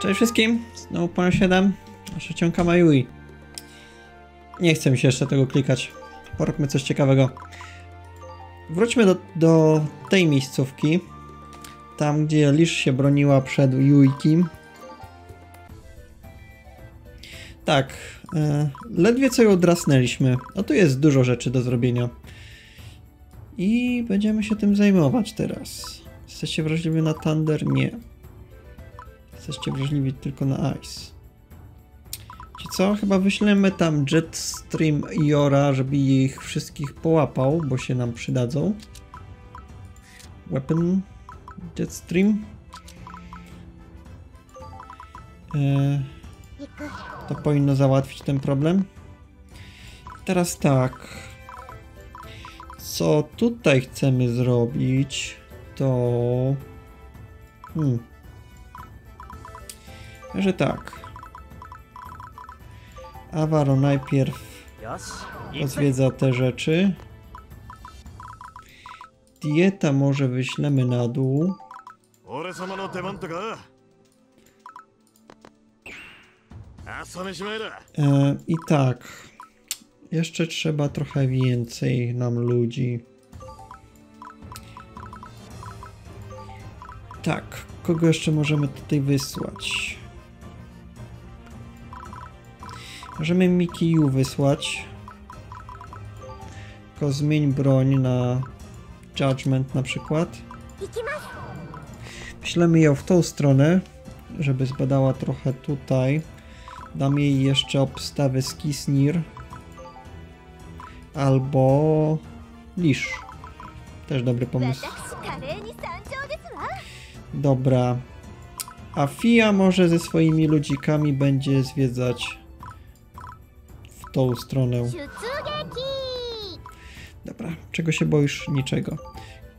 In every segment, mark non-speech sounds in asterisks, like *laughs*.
Cześć wszystkim, znowu pan 7, nasza ciąka Majui. Nie chcę mi się jeszcze tego klikać. Poróbmy coś ciekawego. Wróćmy do, do tej miejscówki. Tam, gdzie Lisz się broniła przed Yuikim. Tak, e, ledwie co ją drasnęliśmy. A tu jest dużo rzeczy do zrobienia. I będziemy się tym zajmować teraz. Jesteście wrażliwi na Thunder? Nie. Jesteście wrażliwi tylko na Ice. Czy co? Chyba wyślemy tam Jetstream i Jora, żeby ich wszystkich połapał, bo się nam przydadzą. Weapon Jetstream. E, to powinno załatwić ten problem. Teraz tak. Co tutaj chcemy zrobić, to... Hmm że tak. Awaro najpierw odwiedza te rzeczy. Dieta może wyślemy na dół. E, I tak. Jeszcze trzeba trochę więcej nam ludzi. Tak, kogo jeszcze możemy tutaj wysłać? Możemy Mikiju wysłać. Tylko zmień broń na Judgment na przykład. Ślemy ją w tą stronę, żeby zbadała trochę tutaj. Dam jej jeszcze obstawę z Kisnir. Albo Lisz. Też dobry pomysł. Dobra. A Fia może ze swoimi ludzikami będzie zwiedzać tą stronę. Dobra, czego się boisz? Niczego.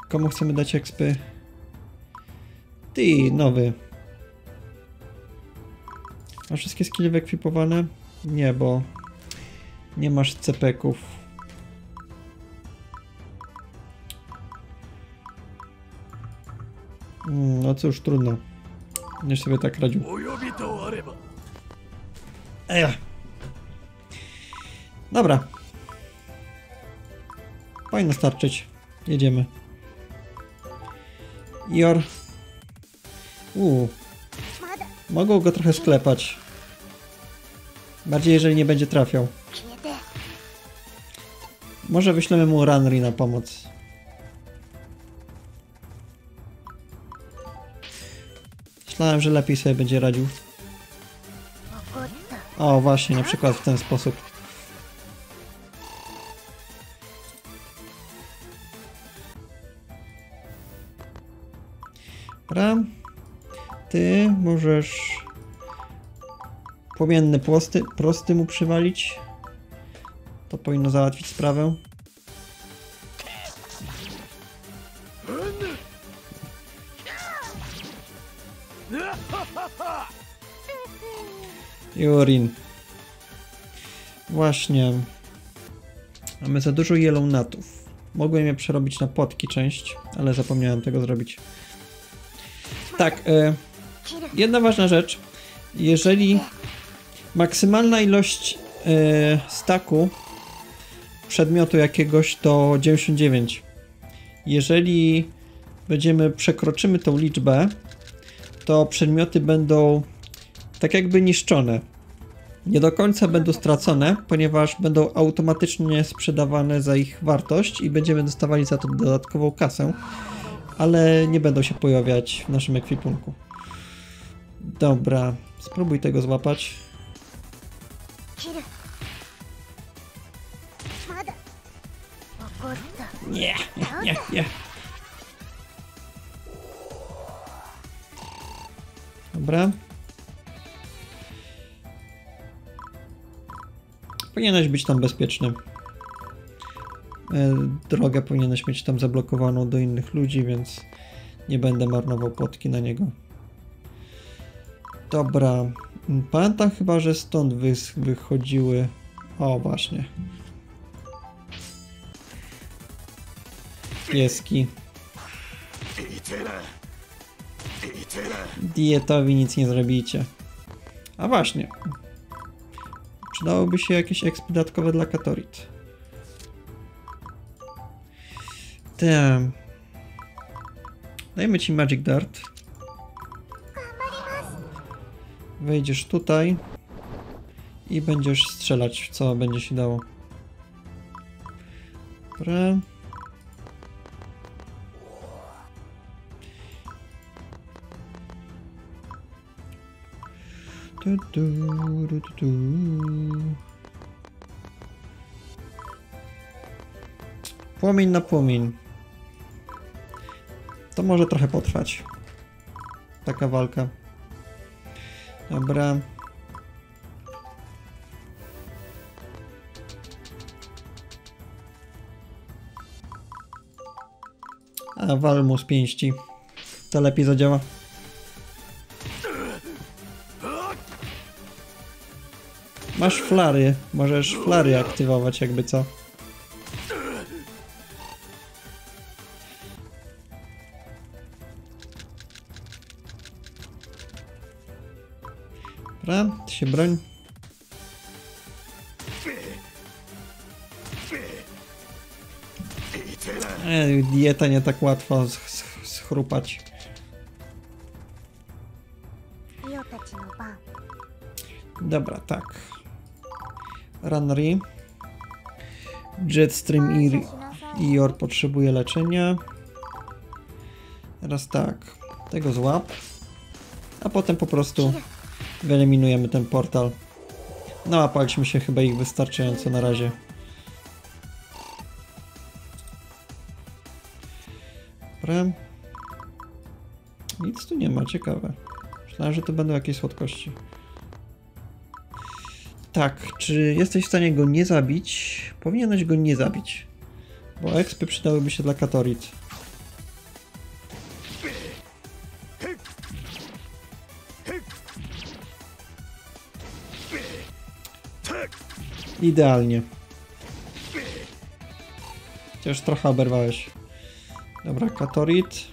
Komu chcemy dać ekspy? Ty, nowy. A wszystkie skille wyekwipowane? Nie, bo nie masz cepeków. Mm, no cóż, trudno. Będziesz sobie tak radził. Ej! Dobra. Powinno starczyć. Jedziemy. Jor. Uuu. Mogą go trochę sklepać. Bardziej jeżeli nie będzie trafiał. Może wyślemy mu Ranri na pomoc. Myślałem, że lepiej sobie będzie radził. O, właśnie, na przykład w ten sposób. Dobra. Ty możesz płomienny prosty, prosty mu przywalić. To powinno załatwić sprawę. Jurin. Właśnie. Mamy za dużo yellow nutów. Mogłem je przerobić na potki część, ale zapomniałem tego zrobić. Tak, e, jedna ważna rzecz. Jeżeli maksymalna ilość e, staku przedmiotu jakiegoś to 99. Jeżeli będziemy przekroczymy tą liczbę, to przedmioty będą tak jakby niszczone. Nie do końca będą stracone, ponieważ będą automatycznie sprzedawane za ich wartość i będziemy dostawali za to dodatkową kasę, ale nie będą się pojawiać w naszym ekwipunku. Dobra, spróbuj tego złapać. Nie, nie, nie. Dobra. Powinieneś być tam bezpieczny. E, drogę powinieneś mieć tam zablokowaną do innych ludzi, więc nie będę marnował płotki na niego. Dobra. Mm, pamiętam chyba, że stąd wy wychodziły... O, właśnie. Pieski. Dietowi nic nie zrobicie. A właśnie. Przydałoby się jakieś ekspedatkowe dla Katorit. Tam. Dajmy ci Magic Dart. Wejdziesz tutaj i będziesz strzelać, co będzie się dało. Dobra. Tu, tu, tu, tu, tu. Płomień na płomień. To może trochę potrwać. Taka walka. Dobra. A wal mu z pięści. To lepiej zadziała. Masz flary. Możesz flary aktywować jakby co. się broń. E, dieta nie tak łatwo schrupać. Dobra, tak. Runry. Jetstream i Ior potrzebuje leczenia. Teraz tak, tego złap. A potem po prostu wyeliminujemy ten portal. Nałapaliśmy się chyba ich wystarczająco na razie. Dobra. Nic tu nie ma, ciekawe. Myślałem, że to będą jakieś słodkości. Tak, czy jesteś w stanie go nie zabić? Powinieneś go nie zabić. Bo expy przydałyby się dla Katorit. Idealnie. Chociaż trochę oberwałeś. Dobra, Katorit.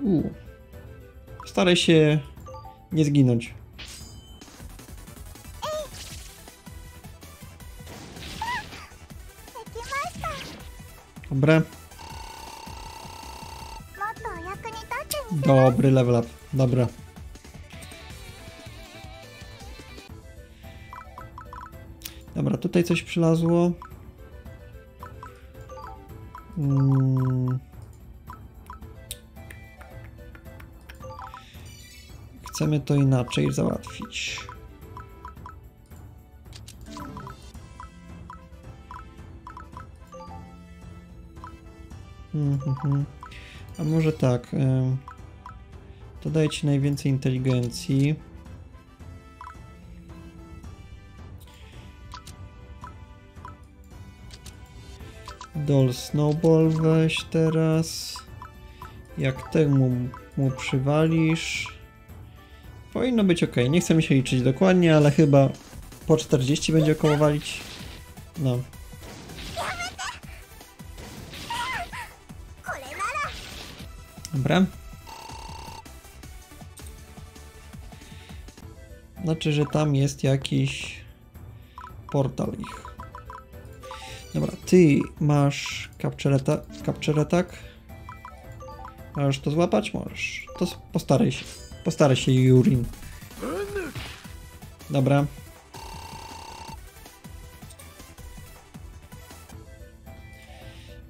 Uuu. Staraj się nie zginąć. Dobre. Dobry level up. Dobra. Tutaj coś przylazło. Mm. Chcemy to inaczej załatwić. Mhm. A może tak. To najwięcej inteligencji. Dol Snowball weź teraz. Jak temu mu przywalisz. Powinno być ok. Nie chcę mi się liczyć dokładnie, ale chyba po 40 będzie około walić. No. Dobra. Znaczy, że tam jest jakiś portal ich. Ty masz capture, atta- capture. Możesz to złapać? Możesz. To postaraj się. Postaraj się, Jurin. Dobra.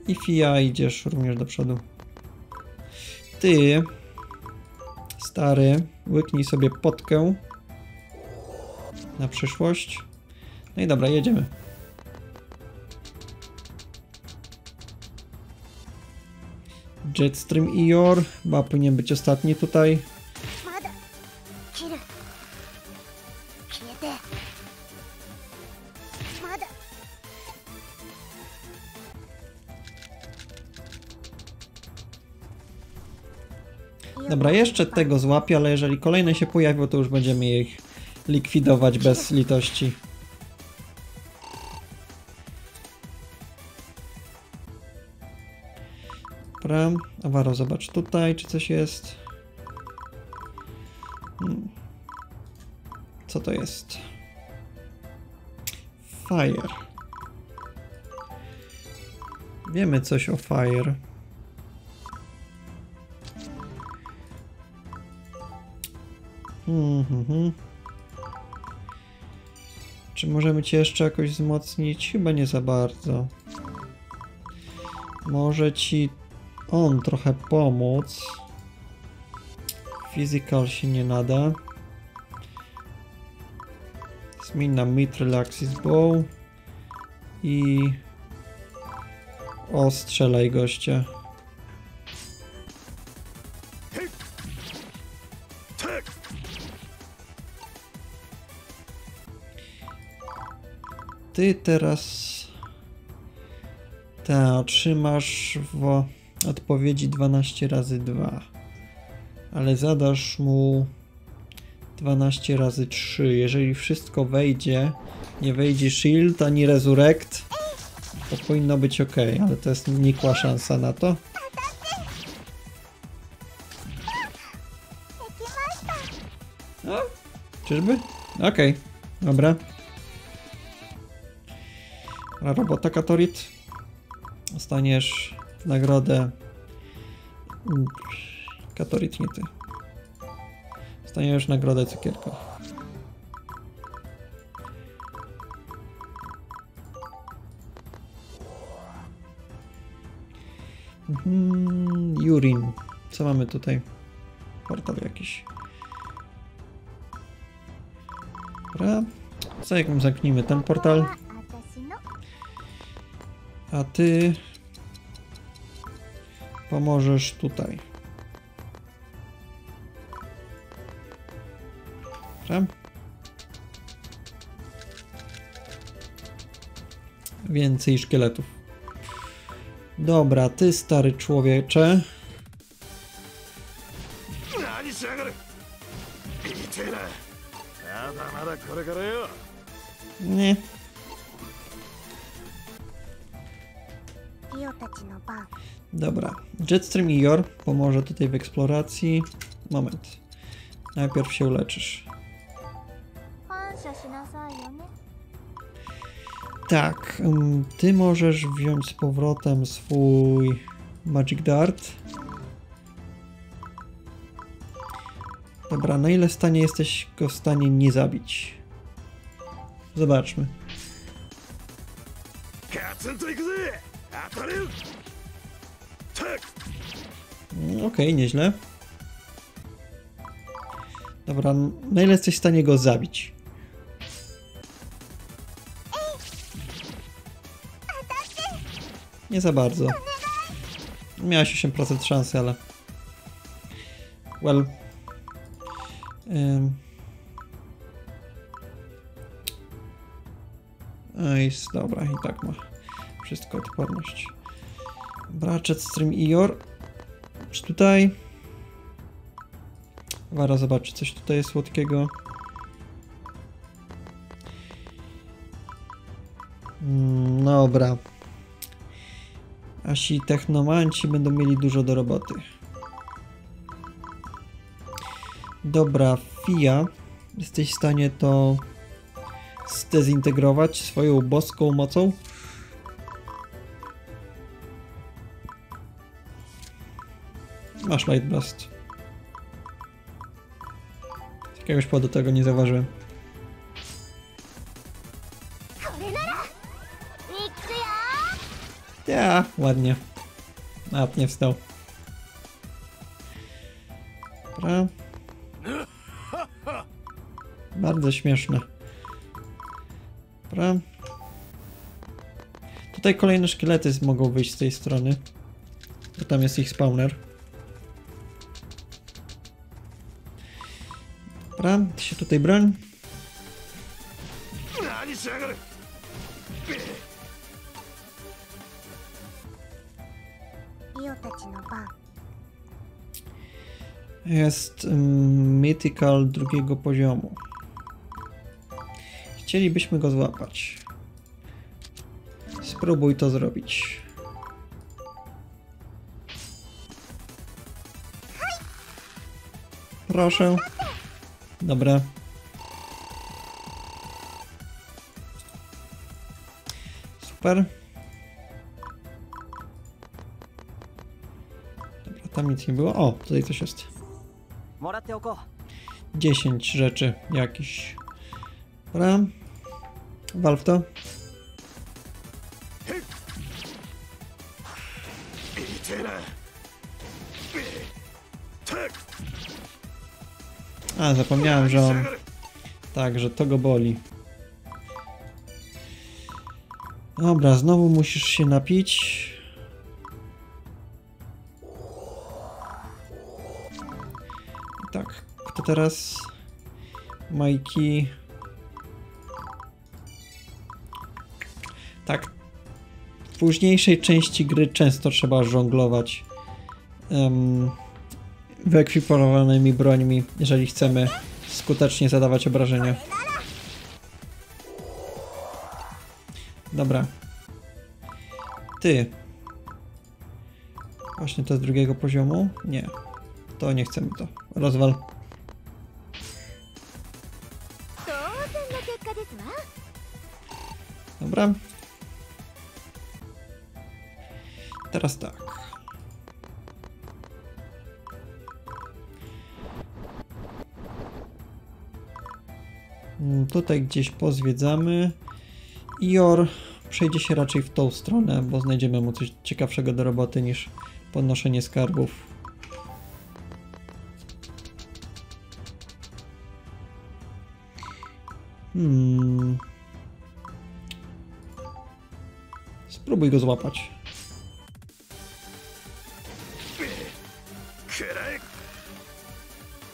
I Fia idziesz również do przodu. Ty, stary, łyknij sobie potkę na przyszłość. No i dobra, jedziemy. Jetstream Ior, chyba powinien być ostatni tutaj. Dobra, jeszcze tego złapię, ale jeżeli kolejne się pojawią, to już będziemy ich likwidować bez litości. Dobra, Awaro, zobacz tutaj, czy coś jest. Hmm. Co to jest? Fire. Wiemy coś o Fire. Hmm, hmm, hmm. Czy możemy cię jeszcze jakoś wzmocnić? Chyba nie za bardzo. Może ci on trochę pomóc. Physical się nie nada. Zmień na Mid Relaxis Bow. I... O, strzelaj goście. Tak! Ty teraz... Ta, otrzymasz w odpowiedzi 12 razy 2. Ale zadasz mu 12 razy 3. Jeżeli wszystko wejdzie, nie wejdzie shield ani resurrect, to powinno być ok, ale to jest nikła szansa na to. No, czyżby? Okej, dobra. Robota Katorit. Dostaniesz w nagrodę. Mm, Katorit nie ty. Dostaniesz nagrodę cukierka. Mhm, Jurin. Co mamy tutaj? Portal jakiś. Dobra. Co jak zamknijmy ten portal? A ty pomożesz tutaj. Dobrze. Więcej szkieletów. Dobra, ty stary człowiecze. Nie, Dobra, Jetstream Ior pomoże tutaj w eksploracji. Moment, najpierw się uleczysz. Tak, ty możesz wziąć z powrotem swój Magic Dart. Dobra, na ile stanie jesteś go w stanie nie zabić? Zobaczmy. Mm, Okej, nieźle. Dobra, na ile jesteś w stanie go zabić? Nie za bardzo. Miałaś 8% szansy, ale... Well... Ym... Nice, dobra, i tak ma wszystko odporność. Brachet, Stream i Jor. Czy tutaj... Wara zobaczy, coś tutaj jest słodkiego. Mm, Dobra. Asi technomanci będą mieli dużo do roboty. Dobra, Fia. Jesteś w stanie to zdezintegrować swoją boską mocą? Masz Light Blast. Z jakiegoś powodu tego nie zauważyłem. Ja, ładnie. Nawet nie wstał. Dobra. Bardzo śmieszne. Dobra. Tutaj kolejne szkielety mogą wyjść z tej strony. Bo tam jest ich spawner. się tutaj broń? Jest um, mythical drugiego poziomu. Chcielibyśmy go złapać. Spróbuj to zrobić. Proszę. Dobra. Super. Dobra, tam nic nie było. O, tutaj coś jest. 10 rzeczy jakiś. Dobra. Walw to. A, zapomniałem, że on... Tak, że to go boli. Dobra, znowu musisz się napić. Tak, kto teraz? Majki. Tak, w późniejszej części gry często trzeba żonglować. Um, wyekwipowanymi brońmi, jeżeli chcemy skutecznie zadawać obrażenia. Dobra. Ty. Właśnie to z drugiego poziomu? Nie. To nie chcemy to. Rozwal. Dobra. Teraz tak. tutaj gdzieś pozwiedzamy. Ior przejdzie się raczej w tą stronę, bo znajdziemy mu coś ciekawszego do roboty niż podnoszenie skarbów. Hmm. Spróbuj go złapać.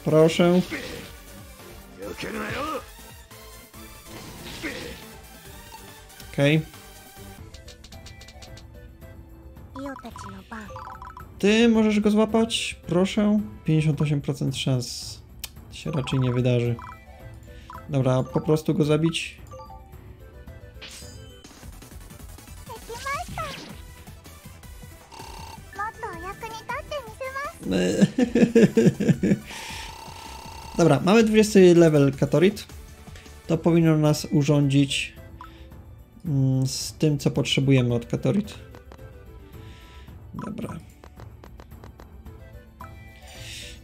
Proszę. Okej. Okay. Ty możesz go złapać? Proszę. 58% szans. To się raczej nie wydarzy. Dobra, po prostu go zabić. *laughs* Dobra, mamy 20 level Katorit. To powinno nas urządzić z tym, co potrzebujemy od Katorit. Dobra.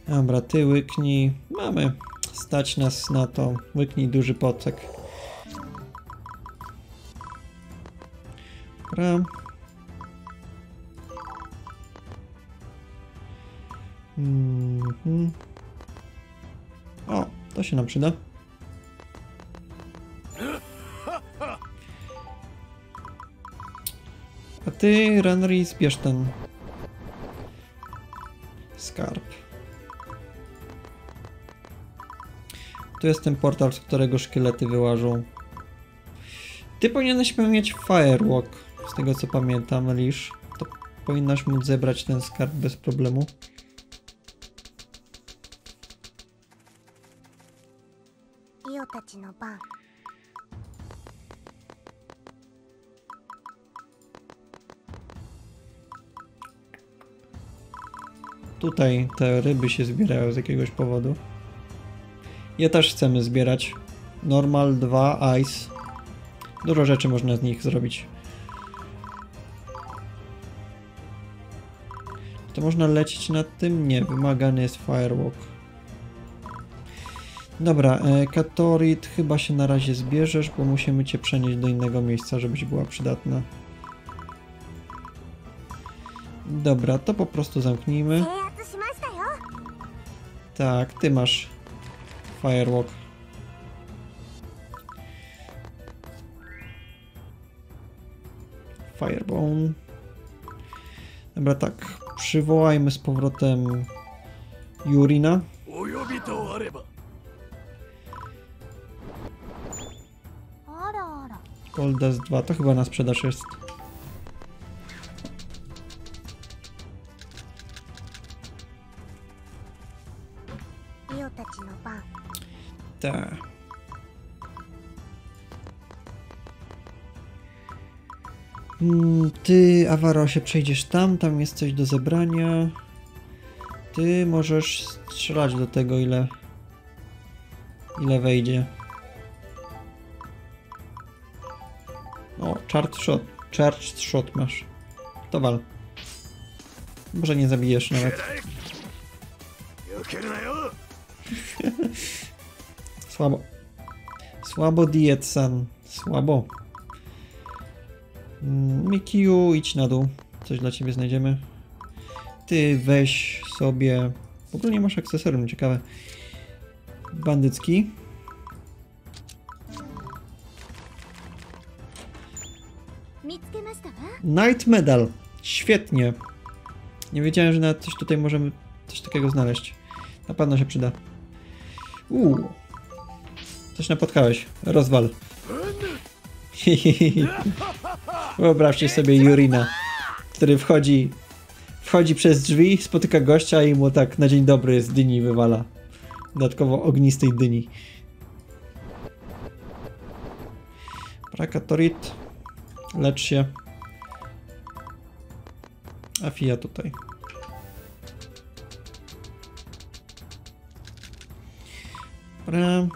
Dobra, ty łyknij. Mamy. Stać nas na to. Łyknij duży pocek. Dobra. Mhm. O, to się nam przyda. Ty, Renry, zbierz ten skarb. Tu jest ten portal, z którego szkielety wyłażą. Ty powinieneś mieć Firewalk, z tego co pamiętam, Lisz. To powinnaś móc zebrać ten skarb bez problemu. Tutaj te ryby się zbierają z jakiegoś powodu. Je też chcemy zbierać. Normal 2, Ice. Dużo rzeczy można z nich zrobić. To można lecieć nad tym? Nie, wymagany jest Firewalk. Dobra, e, Katorit chyba się na razie zbierzesz, bo musimy cię przenieść do innego miejsca, żebyś była przydatna. Dobra, to po prostu zamknijmy. Tak, ty masz Firewalk. Firebone. Dobra, tak. Przywołajmy z powrotem Jurina. Gold Dust 2, to chyba na sprzedaż jest. Ty, Awarosie, przejdziesz tam, tam jest coś do zebrania. Ty możesz strzelać do tego, ile... ile wejdzie. O, charge shot. Charge shot masz. To wal. Może nie zabijesz nawet. *laughs* Słabo. Słabo, Diet-san. Słabo. Mm, Mikiju, idź na dół. Coś dla ciebie znajdziemy. Ty weź sobie... W ogóle nie masz akcesorium, ciekawe. Bandycki. Night Medal. Świetnie. Nie wiedziałem, że nawet coś tutaj możemy coś takiego znaleźć. Na pewno się przyda. Uuu. Coś napotkałeś. Rozwal. Wyobraźcie sobie Jurina, który wchodzi wchodzi przez drzwi, spotyka gościa i mu tak na dzień dobry z dyni wywala. Dodatkowo ognistej dyni. Brakatorit. Lecz się. A Fia tutaj. Dobra.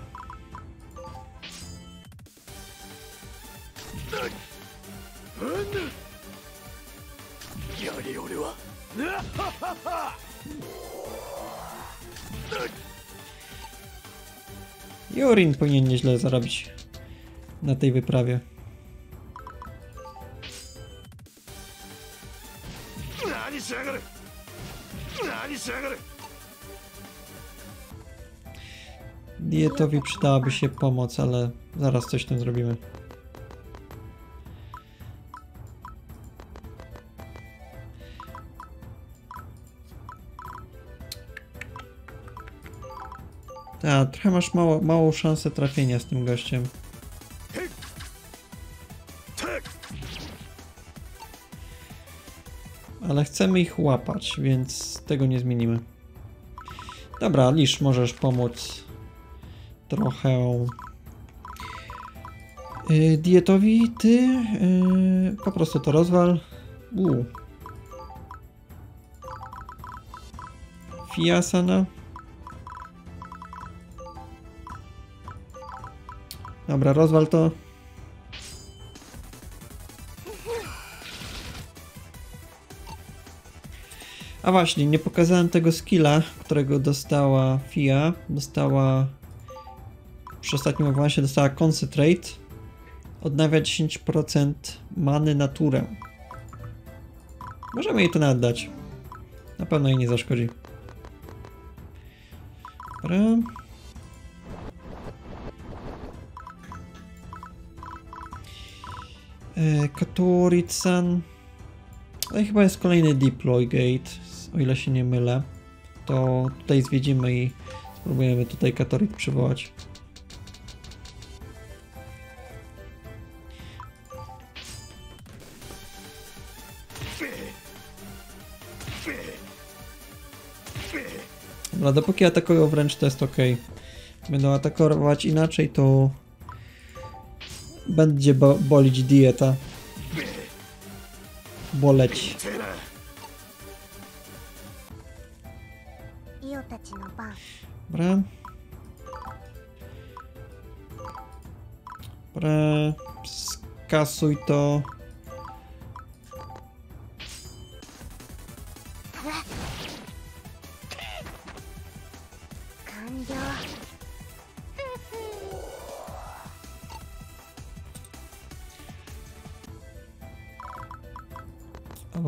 やはり俺は Jurin powinien nieźle zarobić na tej wyprawie. 何しやがる何しやがる Dietowi przydałaby się pomoc, ale zaraz coś tam zrobimy. Tak, trochę masz mało, małą szansę trafienia z tym gościem. Ale chcemy ich łapać, więc tego nie zmienimy. Dobra, Lisz, możesz pomóc trochę yy, dietowi. Ty yy, po prostu to rozwal. U. Fiasana. Dobra, rozwal to. A właśnie, nie pokazałem tego skilla, którego dostała Fia. Dostała przy ostatnim awansie dostała Concentrate. Odnawia 10% many naturę. Możemy jej to nawet dać. Na pewno jej nie zaszkodzi. Dobra. Katoritsan. No i chyba jest kolejny deploy gate, o ile się nie mylę. To tutaj zwiedzimy i spróbujemy tutaj Katorit przywołać. Dobra, dopóki atakują wręcz to jest ok. Będą atakować inaczej to będzie bo bolić dieta. Boleć. Dobra. Dobra. Skasuj to.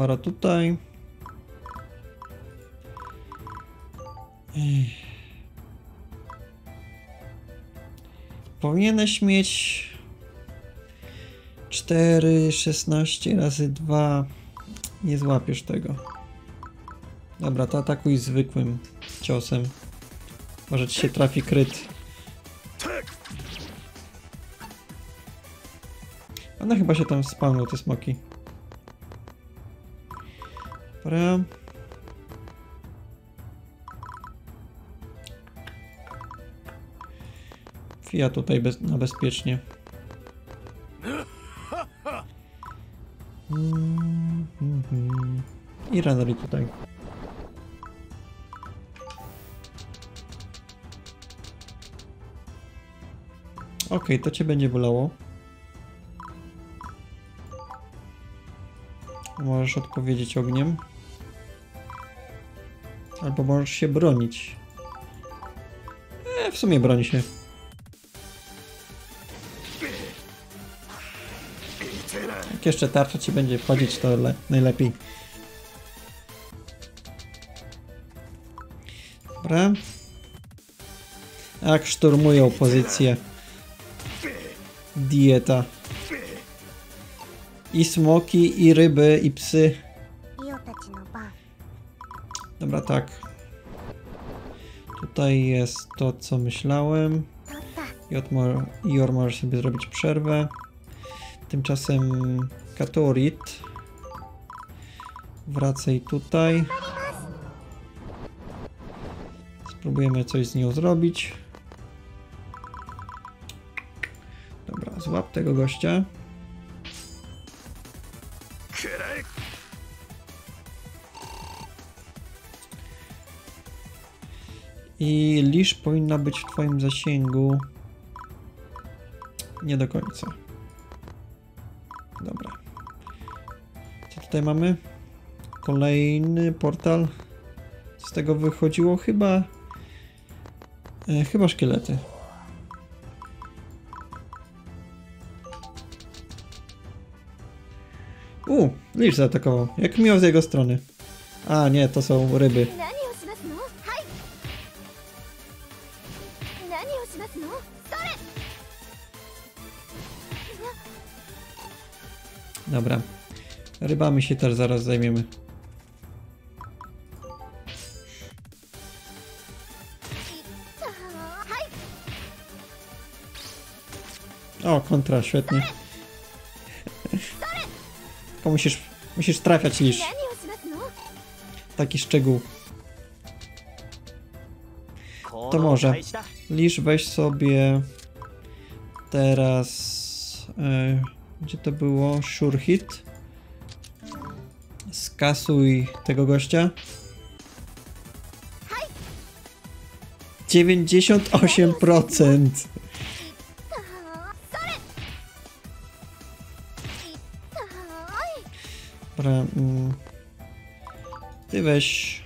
Awara tutaj. Powinieneś mieć 4, 16 razy 2. Nie złapiesz tego. Dobra, to atakuj zwykłym ciosem. Może ci się trafi kryt. One chyba się tam spalną, te smoki. Dobra. Fia tutaj bez, na bezpiecznie. I Renali tutaj. Ok, to cię będzie bolało. Możesz odpowiedzieć ogniem. Albo możesz się bronić. E, w sumie broni się. Jak jeszcze tarcza ci będzie wchodzić, to najlepiej. Dobra. Jak szturmują pozycję. Dieta. I smoki, i ryby, i psy. Chyba tak. Tutaj jest to, co myślałem. Jotmor, Jor może sobie zrobić przerwę. Tymczasem Katorit. Wracaj tutaj. Spróbujemy coś z nią zrobić. Dobra, złap tego gościa. I lisz powinna być w twoim zasięgu. Nie do końca. Dobra. Co tutaj mamy? Kolejny portal. Z tego wychodziło chyba... E, chyba szkielety. U, lisz zaatakował. Jak miło z jego strony. A, nie, to są ryby. Dobra. Rybami się też zaraz zajmiemy. O, kontra, świetnie. Tylko musisz, musisz trafiać niż. Taki szczegół. To może. Lisz weź sobie teraz... Yy gdzie to było? Sure hit. Skasuj tego gościa. 98%. Dobra, mm, ty weź.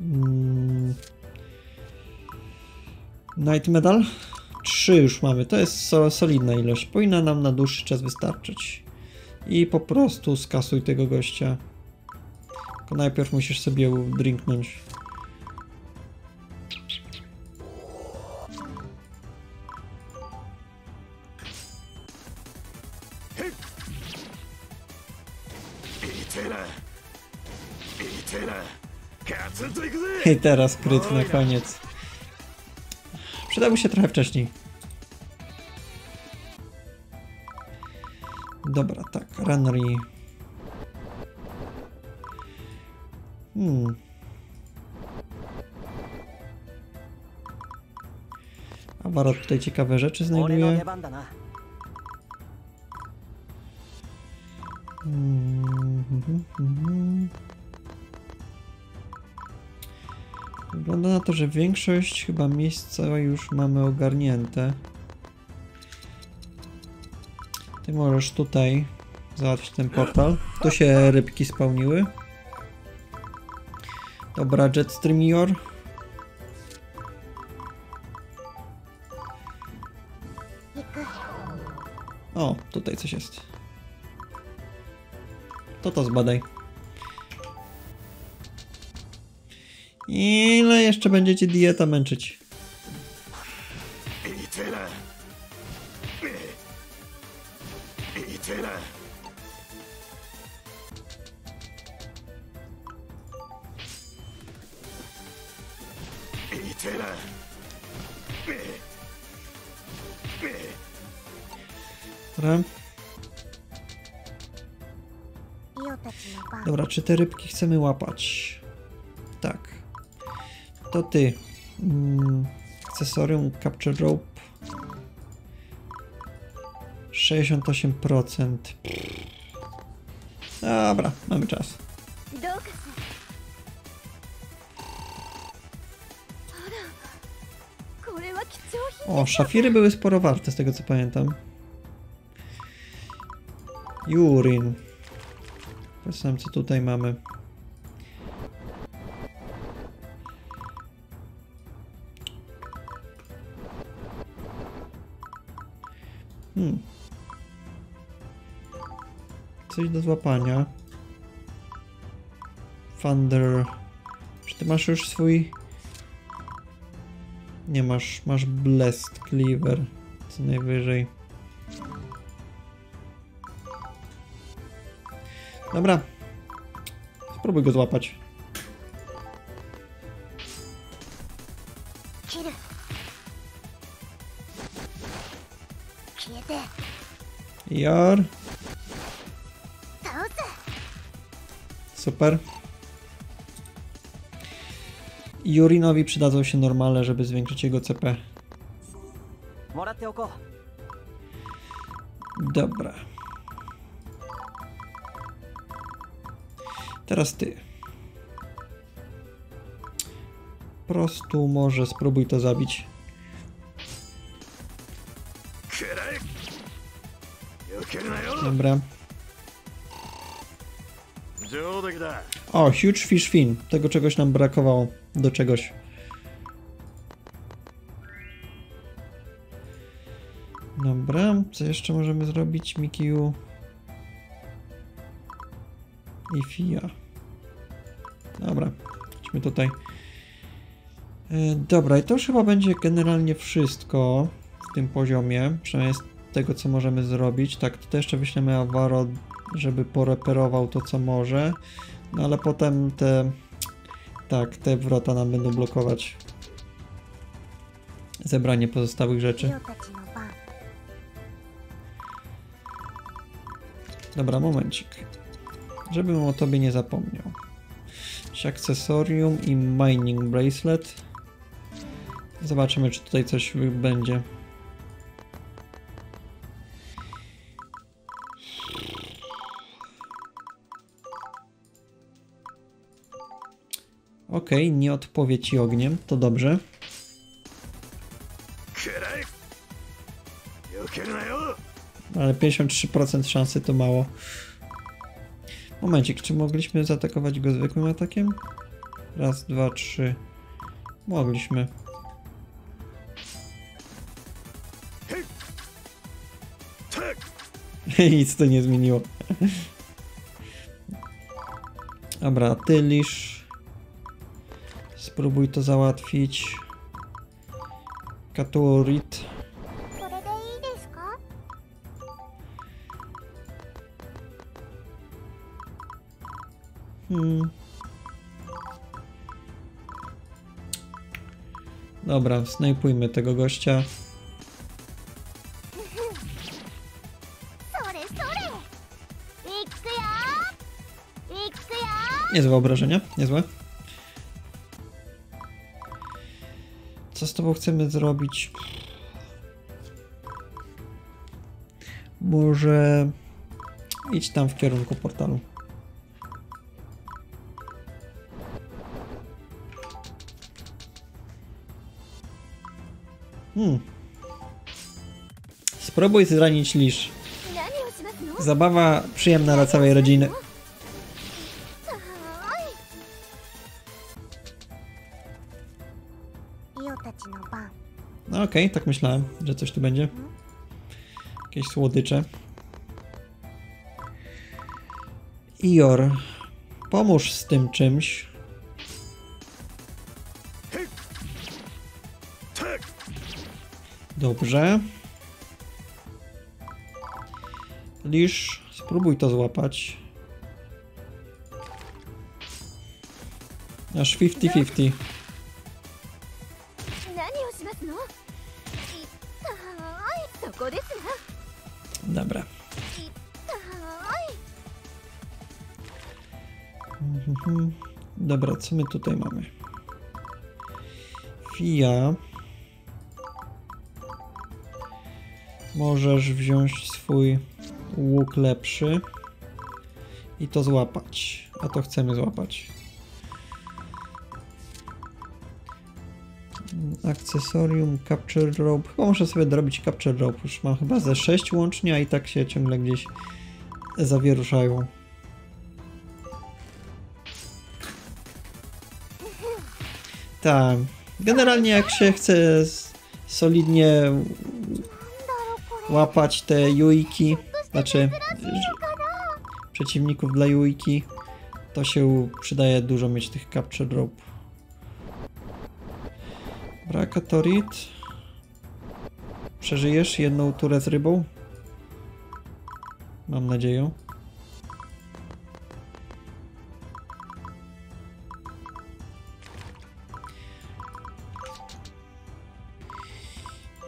Mm, Night Medal? Trzy już mamy, to jest solidna ilość. Powinna nam na dłuższy czas wystarczyć. I po prostu skasuj tego gościa. Tylko najpierw musisz sobie drinknąć. I teraz kryt na koniec. Przydałby się trochę wcześniej. Dobra, tak, Renry. Hmm. Tutaj ciekawe rzeczy znajduje. Hmm. Wygląda na to, że większość chyba miejsca już mamy ogarnięte. Możesz tutaj załatwić ten portal. Tu się rybki spełniły. Dobra, Jetstreamior. O, tutaj coś jest. To to zbadaj. Ile jeszcze będziecie dieta męczyć? tyle. I tyle. Dobra. Dobra, czy te rybki chcemy łapać? Tak. To ty. Mm, akcesorium Capture Rope 68%. Dobra, mamy czas. O, szafiry były sporo warte, z tego co pamiętam. Jurin. Powiedzmy, co tutaj mamy. coś do złapania. Thunder. Czy ty masz już swój... Nie masz, masz Blessed Cleaver, co najwyżej. Dobra. Spróbuj go złapać. Jar. Super. Jurinowi przydadzą się normale, żeby zwiększyć jego CP. Dobra. Teraz ty. Po prostu może spróbuj to zabić. Dobra. O, Huge Fish Fin. Tego czegoś nam brakowało. Do czegoś. Dobra, co jeszcze możemy zrobić, Mikiu? I Fia. Dobra, idźmy tutaj. E, Dobra, i to już chyba będzie generalnie wszystko w tym poziomie. Przynajmniej z tego, co możemy zrobić. Tak, tutaj jeszcze wyślemy Avaro, żeby poreperował to, co może. No ale potem te... Tak, te wrota nam będą blokować zebranie pozostałych rzeczy. Dobra, momencik. Żebym o tobie nie zapomniał. Jakieś akcesorium i mining bracelet. Zobaczymy, czy tutaj coś będzie. nie odpowie ci ogniem, to dobrze. Ale 53% szansy to mało. Momencik, czy mogliśmy zaatakować go zwykłym atakiem? Raz, dwa, trzy. Mogliśmy. *laughs* Nic to nie zmieniło. Dobra, ty lisz. Spróbuj to załatwić. Katurit. Hmm. Dobra, snajpujmy tego gościa. Niezłe obrażenia, niezłe. tobą chcemy zrobić? Może idź tam w kierunku portalu. Hmm. Spróbuj zranić lisz. Zabawa przyjemna dla całej rodziny. Okej, tak myślałem, że coś tu będzie. Jakieś słodycze. Ior, pomóż z tym czymś. Dobrze. Lisz, spróbuj to złapać. Aż 50-50. Dobra, co my tutaj mamy? Fia. Możesz wziąć swój łuk lepszy i to złapać. A to chcemy złapać. Akcesorium, capture rope. Chyba muszę sobie dorobić capture rope. Już mam chyba ze 6 łącznie, a i tak się ciągle gdzieś zawieruszają. Tak. Generalnie jak się chce solidnie łapać te juiki, znaczy przeciwników dla juiki, to się przydaje dużo mieć tych capture rope. Brakatorit. Przeżyjesz jedną turę z rybą? Mam nadzieję.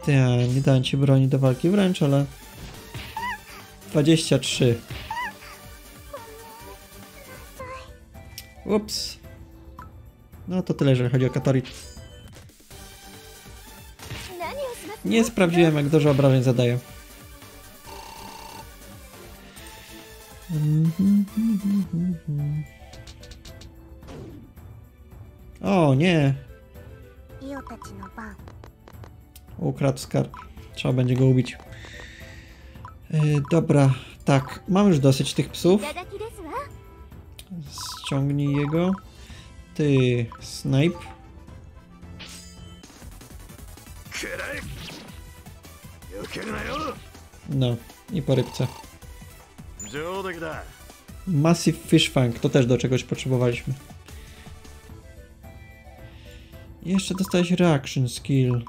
Ty, nie dałem ci broni do walki wręcz, ale... 23. Ups. No to tyle, jeżeli chodzi o Katori. Nie sprawdziłem, jak dużo obrażeń zadaje. O nie, ukradł skarb. Trzeba będzie go ubić. Yy, dobra, tak. Mam już dosyć tych psów. Ściągnij jego. Ty, Snape. No, i po rybce. Massive Fish Fang, to też do czegoś potrzebowaliśmy. Jeszcze dostałeś Reaction Skill.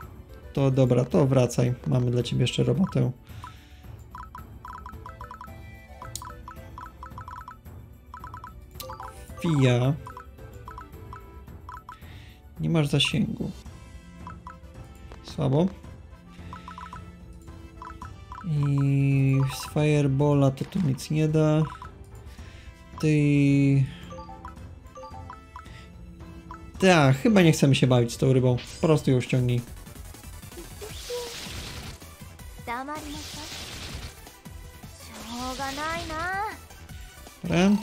To dobra, to wracaj. Mamy dla ciebie jeszcze robotę. Fia. Nie masz zasięgu. Słabo. I z Firebola to tu nic nie da. Ty. Tak, chyba nie chcemy się bawić z tą rybą. Po prostu ją ściągnij. się.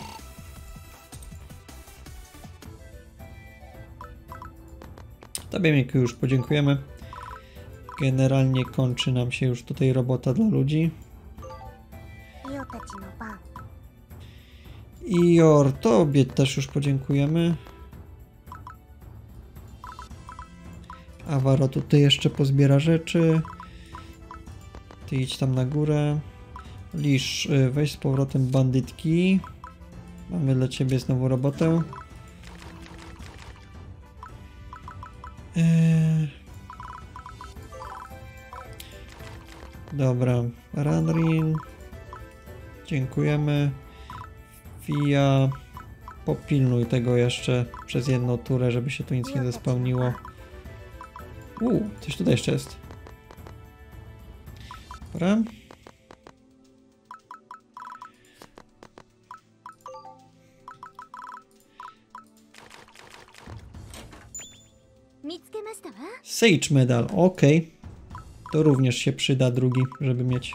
Tobie Miku już podziękujemy. Generalnie kończy nam się już tutaj robota dla ludzi. Ior, tobie też już podziękujemy. Awaro tutaj jeszcze pozbiera rzeczy. Ty idź tam na górę. Lisz, y, weź z powrotem bandytki. Mamy dla ciebie znowu robotę. Eee... Dobra, Ranrin. Dziękujemy. Fia, popilnuj tego jeszcze przez jedną turę, żeby się tu nic nie zespełniło. Uuu, coś tutaj jeszcze jest. Dobra. Siege Medal, ok. To również się przyda drugi, żeby mieć.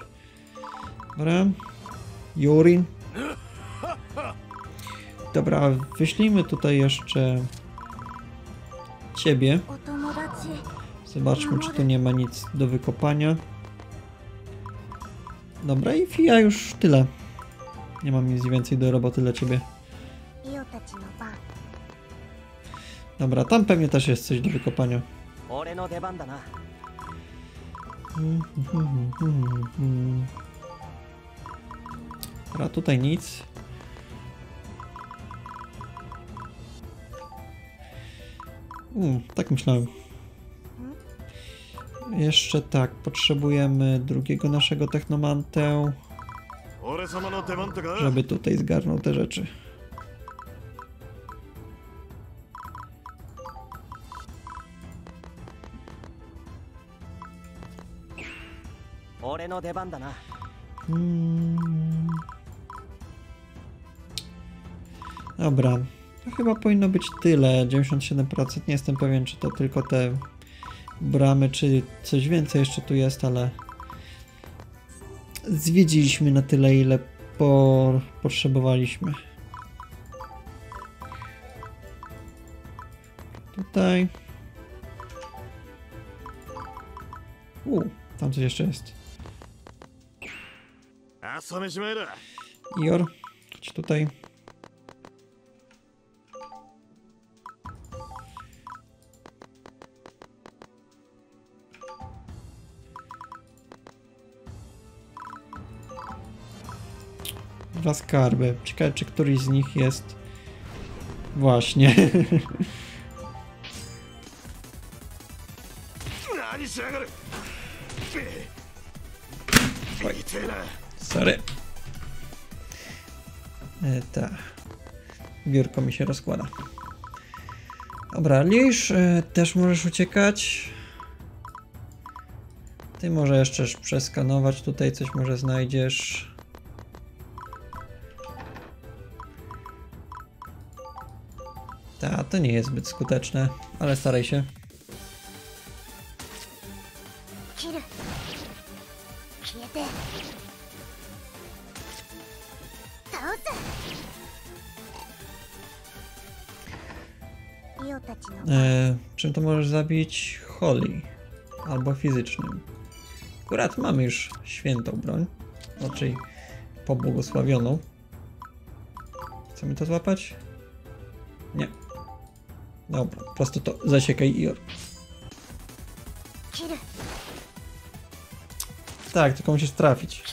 Dobra. Jurin. Dobra, wyślijmy tutaj jeszcze ciebie. Zobaczmy, czy tu nie ma nic do wykopania. Dobra, i Fia już tyle. Nie mam nic więcej do roboty dla ciebie. Dobra, tam pewnie też jest coś do wykopania. 俺の出番だな Dobra, tutaj nic. Mm, tak myślałem. Jeszcze tak, potrzebujemy drugiego naszego technomantę, 俺様の出番とか żeby tutaj zgarnął te rzeczy. 俺の出番だな Mm. Dobra, to chyba powinno być tyle. 97%. Nie jestem pewien, czy to tylko te bramy, czy coś więcej jeszcze tu jest, ale zwiedziliśmy na tyle, ile po... potrzebowaliśmy. Tutaj. U, tam coś jeszcze jest. Igor, chodź tutaj. Dwa skarby. Ciekawe, czy któryś z nich jest... Właśnie. Oj. Sorry. E, tak. Biurko mi się rozkłada. Dobra, Lisz, e, też możesz uciekać. Ty może jeszcze przeskanować tutaj, coś może znajdziesz. Ta, to nie jest zbyt skuteczne, ale staraj się. zabić Holly albo fizycznym. Akurat mamy już świętą broń, raczej pobłogosławioną. Chcemy to złapać? Nie. Dobra, po prostu to zasiekaj i... Tak, tylko musisz trafić.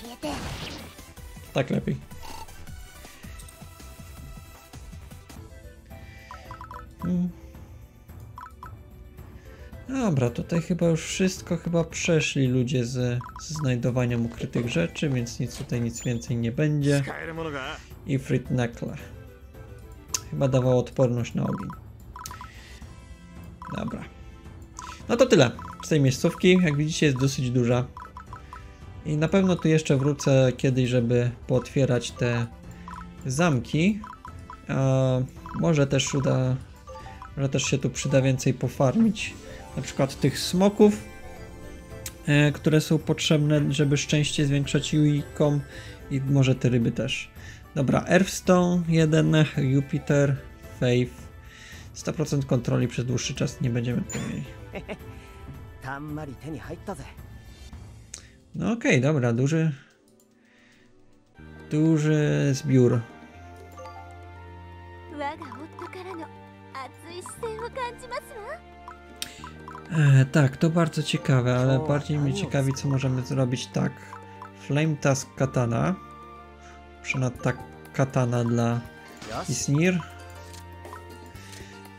Tak lepiej. Dobra, tutaj chyba już wszystko chyba przeszli ludzie ze, ze znajdowaniem ukrytych rzeczy, więc nic tutaj nic więcej nie będzie. I Frit Chyba dawał odporność na ogień. Dobra. No to tyle z tej miejscówki. Jak widzicie jest dosyć duża. I na pewno tu jeszcze wrócę kiedyś, żeby pootwierać te zamki. E, może też uda, może też się tu przyda więcej pofarmić na przykład tych smoków, e, które są potrzebne, żeby szczęście zwiększać Yuikom i może te ryby też. Dobra, Earthstone 1, Jupiter, Faith. 100% kontroli przez dłuższy czas nie będziemy tu mieli. *laughs* No okej, okay, dobra, duży... Duży zbiór. E, tak, to bardzo ciekawe, ale bardziej mnie ciekawi, co możemy zrobić tak. Flame Task Katana. Ponadto katana dla Isnir.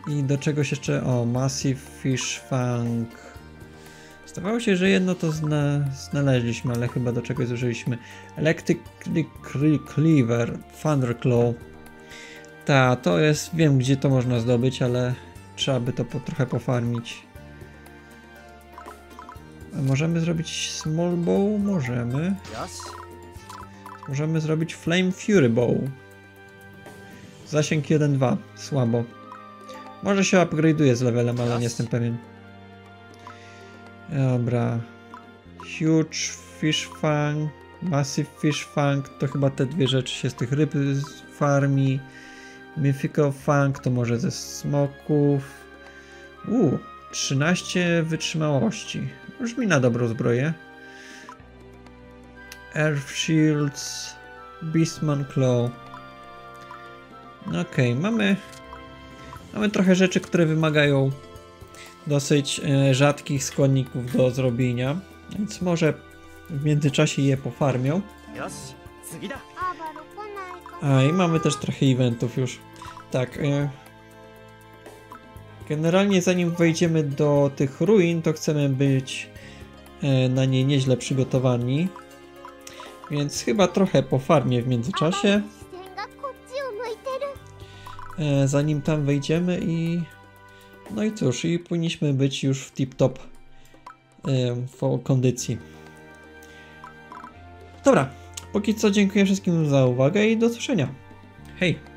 I do czegoś jeszcze, o, Massive Fish Fang. Zdawało się, że jedno to zna, znaleźliśmy, ale chyba do czegoś zużyliśmy. Electric Cle- Cleaver, Thunderclaw. Ta, to jest, wiem gdzie to można zdobyć, ale trzeba by to po, trochę pofarmić. Możemy zrobić Small Bow? Możemy. Możemy zrobić Flame Fury Bow. Zasięg 1-2. Słabo. Może się upgrade'uje z levelem, ale nie jestem pewien. Dobra. Huge Fish Fang. Massive Fish Fang. To chyba te dwie rzeczy się z tych ryb z farmi. Mythical Fang to może ze smoków. Uuu. 13 wytrzymałości. Brzmi na dobrą zbroję. Earth Shields, Beastman Claw. No okej, okay, mamy, mamy trochę rzeczy, które wymagają dosyć e, rzadkich składników do zrobienia, więc może w międzyczasie je pofarmią. A i mamy też trochę eventów już. Tak, e, Generalnie zanim wejdziemy do tych ruin, to chcemy być e, na nie nieźle przygotowani. Więc chyba trochę po farmie w międzyczasie. E, zanim tam wejdziemy i... No i cóż, i powinniśmy być już w tip-top e, kondycji. Dobra, póki co dziękuję wszystkim za uwagę i do usłyszenia. Hej!